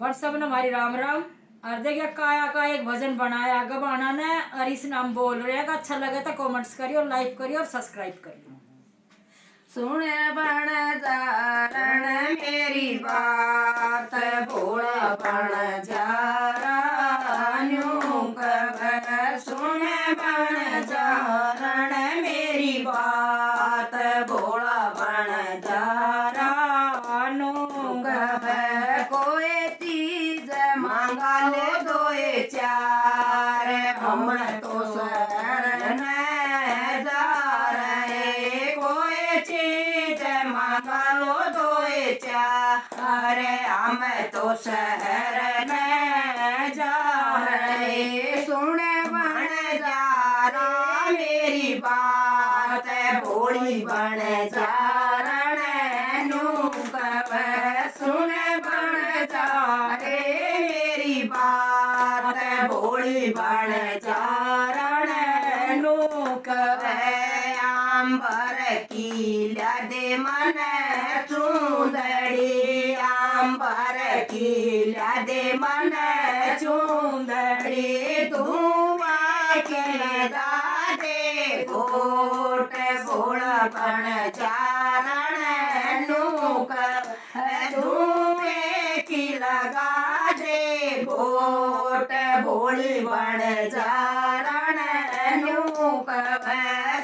But सब हमारी राम राम। और देखिए काया का एक भजन बनाया, गबाना ने, और इस नाम बोल रहे हैं अच्छा लगे तो कमेंट्स करियो लाइक करियो और सब्सक्राइब करियो। सुने बण मेरी बात बण मांगा ले दोए चार हम तो शरण जा रहे कोई चीज़ मांगा लो दोए चार, हम तो शहर में जा रहे सुने बन जा रहा मेरी बात, भोली बन जा बात भोली बन चारण नूक आंबर की लदे मन चूंदड़ी आंबर की लदे मन चूंदड़ी के दादे बन चारण भोली बण जारण नूक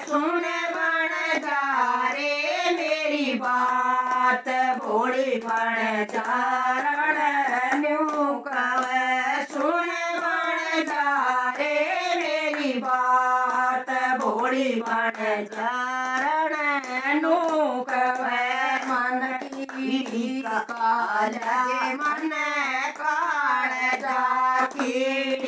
सुन बण जा रे मेरी बात भोली बण जारण नूक सुन बण जा रे मेरी बात भोली बण जारण नूक मन की काल मन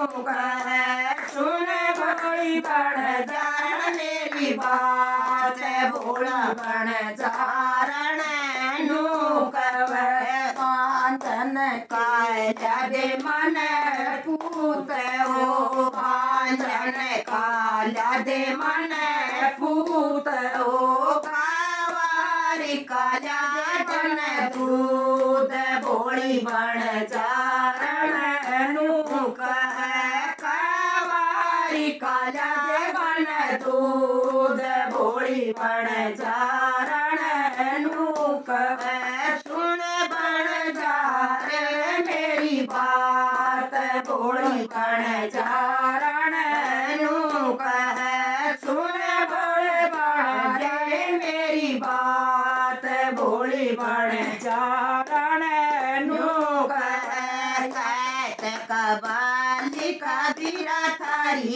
नूक सुन भोली बण जा मेरी बात भोला बण जा नूक पांचन काय मन पूत हो पांचन काल दे मन पूत हो कावारी काला जन दूध भोली बण चारण कावारी काला बन दूध भोली बन चारण नूक। सुन बन जा रे मेरी बात भोली बन चारण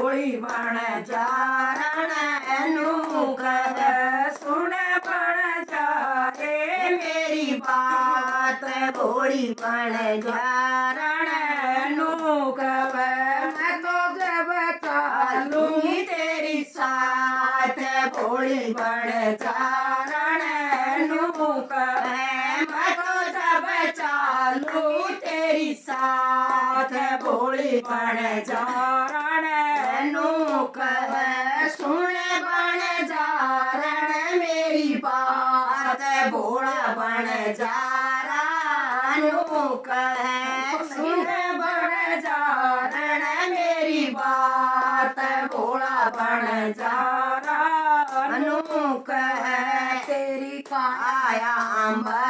भोली बण चारण नूक सुन बण चारे मेरी बात। भोली बण चारण नूक मैं तो जब चालूँगी तेरी साथ। भोली बण चारण नूक मैं तो जब चालू साथ भोली बण चारण नूक सुन बण जारण मेरी बात भोला बण जारा नूक सुन बण जारण मेरी बात भोला बण जारा तेरी काया अंबर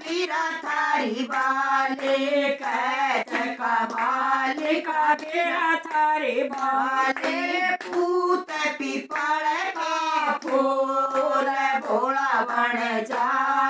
वीरा थारी बालिक कैत बालिका तेरा थारे बाले। पूत पिपल का फूल भोला बन जा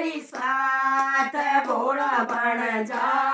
तेरी साथ घोड़ा बन जा।